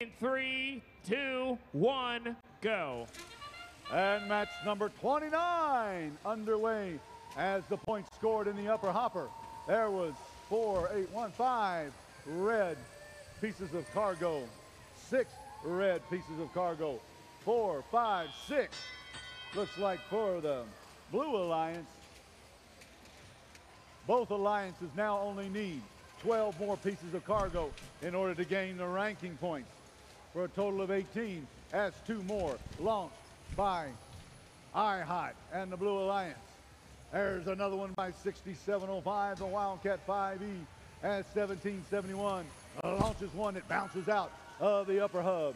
In three, two, one, go. And match number 29 underway as the points scored in the upper hopper. There was four, eight, one, five red pieces of cargo, six red pieces of cargo, four, five, six. Looks like for the Blue Alliance, both alliances now only need 12 more pieces of cargo in order to gain the ranking points for a total of 18 as two more launched by iHot and the Blue Alliance. There's another one by 6705, the Wildcat 5E as 1771 launches one that bounces out of the upper hub.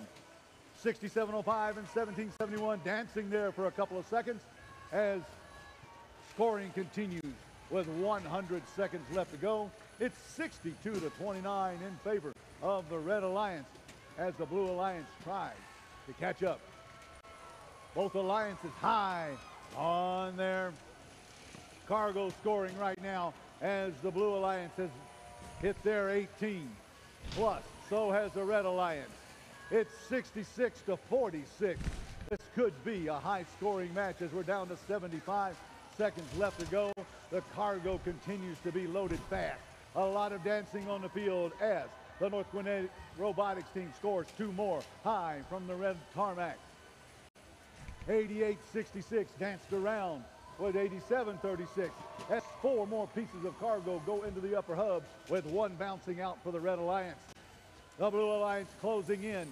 6705 and 1771 dancing there for a couple of seconds as scoring continues with 100 seconds left to go. It's 62 to 29 in favor of the Red Alliance as the Blue Alliance tries to catch up. Both alliances high on their cargo scoring right now as the Blue Alliance has hit their 18 plus. So has the Red Alliance. It's 66 to 46. This could be a high scoring match as we're down to 75 seconds left to go. The cargo continues to be loaded fast. A lot of dancing on the field as the North Gwinnett Robotics team scores two more high from the red tarmac. 88-66 danced around with 87-36. As four more pieces of cargo go into the upper hub with one bouncing out for the Red Alliance. The Blue Alliance closing in.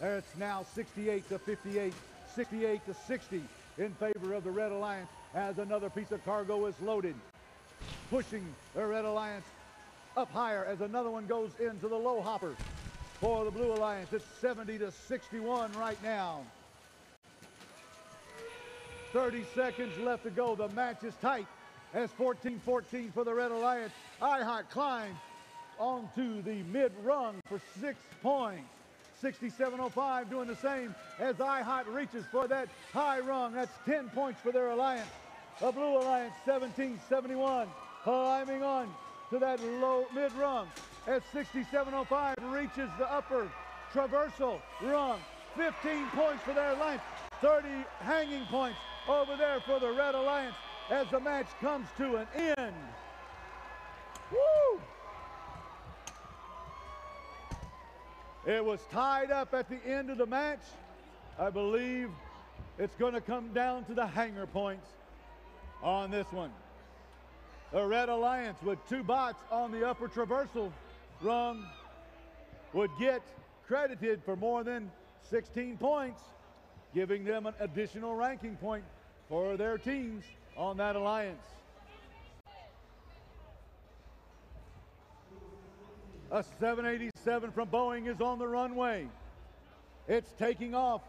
It's now 68 to 58, 68 to 60 in favor of the Red Alliance as another piece of cargo is loaded. Pushing the Red Alliance up higher as another one goes into the low hopper. For the Blue Alliance, it's 70 to 61 right now. 30 seconds left to go. The match is tight as 14-14 for the Red Alliance. iHot climbs onto the mid-rung for six points. 6705 doing the same as iHot reaches for that high rung. That's 10 points for their alliance. The Blue Alliance 1771 climbing on to that low mid-rung as 6705 reaches the upper traversal rung. 15 points for their alliance. 30 hanging points over there for the Red Alliance as the match comes to an end. Woo! It was tied up at the end of the match. I believe it's going to come down to the hangar points on this one. The Red Alliance with two bots on the upper traversal rung would get credited for more than 16 points, giving them an additional ranking point for their teams on that alliance. A 787 from Boeing is on the runway. It's taking off.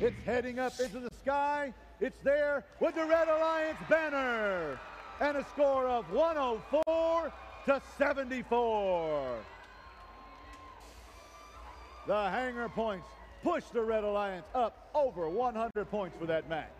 It's heading up into the sky. It's there with the Red Alliance banner and a score of 104 to 74. The hangar points push the Red Alliance up over 100 points for that match.